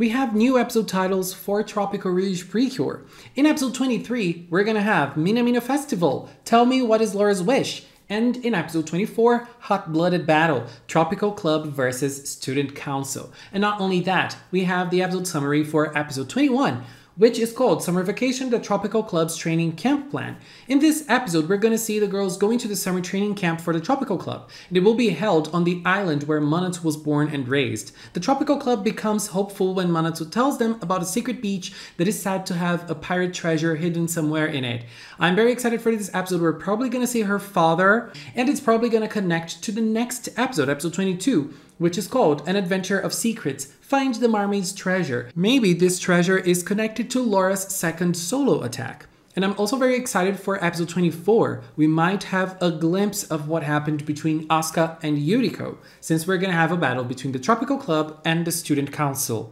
We have new episode titles for Tropical Rouge Precure. In episode 23, we're gonna have Mina Mina Festival, Tell Me What Is Laura's Wish, and in episode 24, Hot Blooded Battle, Tropical Club versus Student Council. And not only that, we have the episode summary for episode 21, which is called Summer Vacation, the Tropical Club's training camp plan. In this episode, we're going to see the girls going to the summer training camp for the Tropical Club, and it will be held on the island where Manatsu was born and raised. The Tropical Club becomes hopeful when Manatsu tells them about a secret beach that is said to have a pirate treasure hidden somewhere in it. I'm very excited for this episode. We're probably going to see her father, and it's probably going to connect to the next episode, episode 22 which is called An Adventure of Secrets Find the Mermaid's Treasure. Maybe this treasure is connected to Laura's second solo attack. And I'm also very excited for episode 24. We might have a glimpse of what happened between Asuka and Yuriko, since we're gonna have a battle between the Tropical Club and the Student Council.